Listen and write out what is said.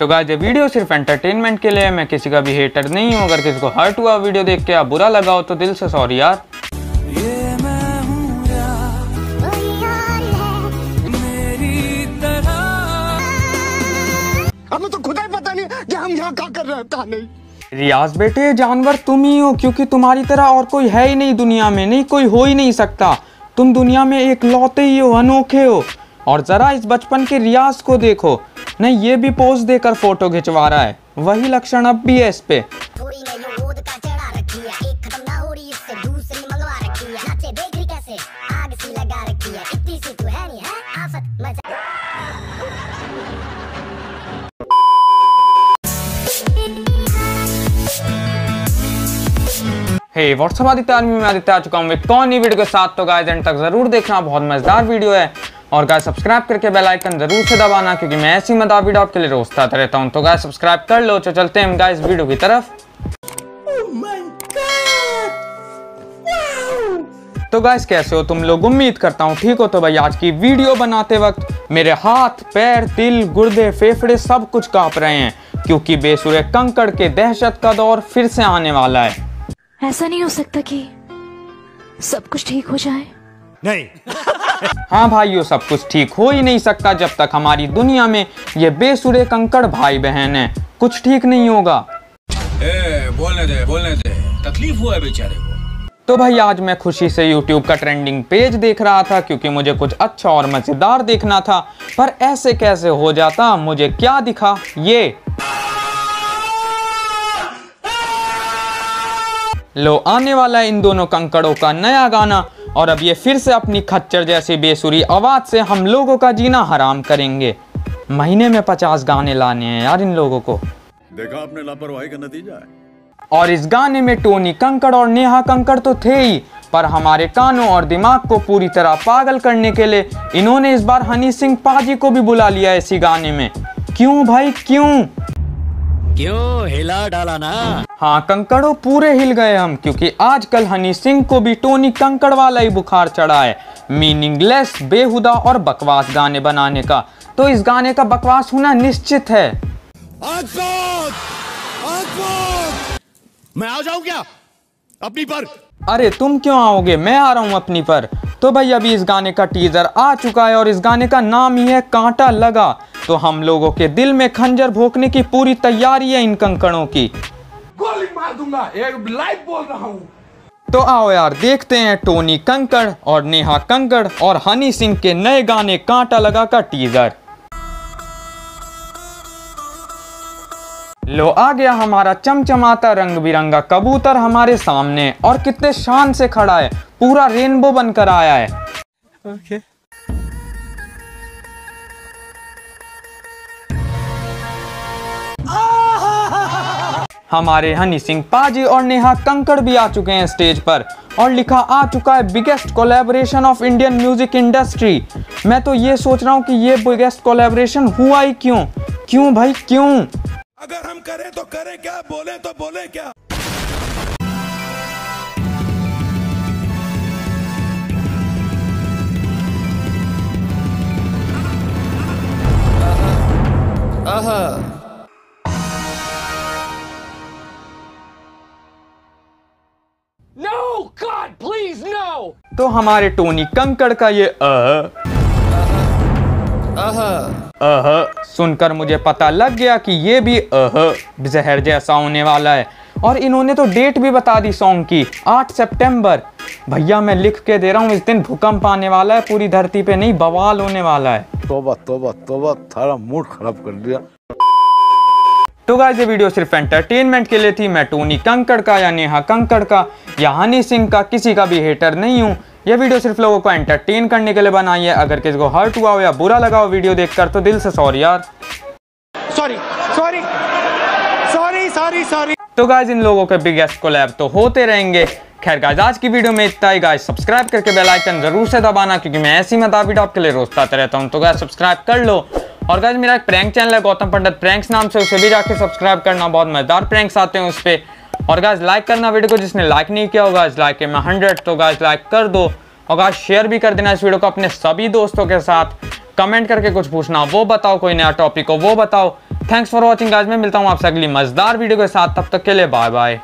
तो गाइस ये वीडियो सिर्फ़ एंटरटेनमेंट के लिए मैं किसी का भी हेटर नहीं हूँ। अगर किसी को हर्ट हुआ वीडियो देख के आप बुरा लगा हो तो दिल से सॉरी यार। हमें तो खुदा ही पता नहीं कि हम यहाँ क्या कर रहे हैं। कहा नहीं। रियाज बेटे जानवर तुम ही हो क्योंकि तुम्हारी तरह और कोई है ही नहीं दुनिया में। नहीं कोई हो ही नहीं सकता। तुम दुनिया में एक लौते ही हो अनोखे हो। और जरा इस बचपन के रियाज को देखो। नहीं ये भी पोज देकर फ़ोटो खिंचवा रहा है। वही लक्षण अब भी है इस पे। है। सी तू व्हाट्सअप आदित्य? आर्मी में आदित्य आ चुका हूँ। कौन ही वीडियो के साथ तो गाइस एंड तक ज़रूर देखना। बहुत मज़ेदार वीडियो है। और गाय सब्सक्राइब करके बेल आइकन ज़रूर से दबाना क्योंकि मैं ऐसी मदा वीडियो आपके लिए रोज आता रहता हूँ। तो गाइस सब्सक्राइब कर लो तो चलते हैं गाइस वीडियो की तरफ़। तो गाइस कैसे हो? तुम लोग उम्मीद करता हूँ ठीक हो। तो भाई आज की वीडियो बनाते वक्त मेरे हाथ पैर तिल गुर्दे फेफड़े सब कुछ काँप रहे हैं क्योंकि बेसुरे कंकड़ के दहशत का दौर फिर से आने वाला है। ऐसा नहीं हो सकता कि सब कुछ ठीक हो जाए। हाँ भाइयों सब कुछ ठीक हो ही नहीं सकता जब तक हमारी दुनिया में ये बेसुरे कंकड़ भाई बहन हैं। कुछ ठीक नहीं होगा। ए, बोलने दे बोलने दे। तकलीफ़ हुआ है बेचारे को। तो भाई आज मैं खुशी से YouTube का ट्रेंडिंग पेज देख रहा था क्योंकि मुझे कुछ अच्छा और मज़ेदार देखना था। पर ऐसे कैसे हो जाता मुझे क्या दिखा? ये। लो आने वाला इन दोनों कंकड़ों का नया गाना। और अब ये फिर से अपनी खच्चर जैसी बेसुरी आवाज़ से हम लोगों का जीना हराम करेंगे। महीने में पचास गाने लाने हैं यार इन लोगों को। देखा आपने लापरवाही का नतीजा है? और इस गाने में टोनी कंकड़ और नेहा कंकड़ तो थे ही पर हमारे कानों और दिमाग को पूरी तरह पागल करने के लिए इन्होंने इस बार हनी सिंह पाजी को भी बुला लिया इसी गाने में। क्यों भाई क्यों? क्यों हिला डाला ना? हाँ कंकड़ों पूरे हिल गए हम क्योंकि आजकल हनी सिंह को भी टोनी कंकड़ वाला ही बुखार चढ़ा है। मीनिंगलेस बेहुदा और बकवास गाने बनाने का। तो इस गाने का बकवास होना निश्चित है। आज बात आज बात मैं आ जाऊँ क्या? अपनी पर। अरे तुम क्यों आओगे? मैं आ रहा हूँ अपनी पर। तो भाई अभी इस गाने का टीजर आ चुका है और इस गाने का नाम ही है कांटा लगा। तो हम लोगों के दिल में खंजर भोंकने की पूरी तैयारी है इन कंकड़ों की। गोली मार दूँगा एक लाइव बोल रहा हूँ। तो आओ यार देखते हैं टोनी कंकड़ और नेहा कंकड़ और हनी सिंह के नए गाने कांटा लगा का टीजर लो आ गया हमारा चमचमाता रंग बिरंगा कबूतर हमारे सामने और कितने शान से खड़ा है पूरा रेनबो बनकर आया है। हमारे हनी सिंह पाजी और नेहा कंकड़ भी आ चुके हैं स्टेज पर और लिखा आ चुका है biggest collaboration of Indian music industry मैं तो ये सोच रहा हूँ कि ये बिगेस्ट कोलेबोरेशन हुआ ही क्यों? क्यों भाई, क्यों? अगर हम करें तो करें क्या? बोले तो बोले क्या? तो हमारे टोनी कंकड़ का ये अ अह। सुनकर मुझे पता लग गया कि ये भी अह जहर जैसा होने वाला है। और इन्होंने तो डेट भी बता दी सॉन्ग की 8 सितंबर। भैया मैं लिख के दे रहा हूँ इस दिन भूकंप आने वाला है पूरी धरती पे नहीं बवाल होने वाला है। तोबा तोबा तोबा थारा मूड खराब कर दिया। तो गाइस ये वीडियो सिर्फ़ एंटरटेनमेंट के लिए थी। मैं टोनी कंकड़ का या नेहा कंकड़ का या हनी सिंह का किसी का भी हेटर नहीं हूँ। ये वीडियो सिर्फ़ लोगों को एंटरटेन करने के लिए बनाई है। अगर किसी को हर्ट हुआ हो या बुरा लगा हो वीडियो देखकर तो दिल से सॉरी यार। Sorry sorry sorry sorry sorry तो गाइज़ इन लोगों के बिगेस्ट कोलैब तो होते रहेंगे। खैर गाइज़ आज की वीडियो में इतना ही गाइज़ सब्सक्राइब करके बेल आइकन ज़रूर से दबाना क्योंकि मैं ऐसी मदा वीडियो आपके लिए रोज आते रहता हूँ। तो गाइज़ सब्सक्राइब कर लो। और गाइज़ मेरा एक प्रैंक चैनल है गौतम पंडित प्रैंक्स नाम से उसे भी जाके सब्सक्राइब करना। बहुत मज़ेदार प्रैंक्स आते हैं उस पर और गाइज़ लाइक करना वीडियो को, जिसने लाइक नहीं किया होगा लाइक में हंड्रेड तो गाइज़ लाइक कर दो। और गाइज़ शेयर भी कर देना इस वीडियो को अपने सभी दोस्तों के साथ। कमेंट करके कुछ पूछना, वो बताओ कोई नया टॉपिक हो, वो बताओ। थैंक्स फॉर वॉचिंग गाइज़ मैं मिलता हूँ आपसे अगली मज़ेदार वीडियो के साथ। तब तक के लिए बाय बाय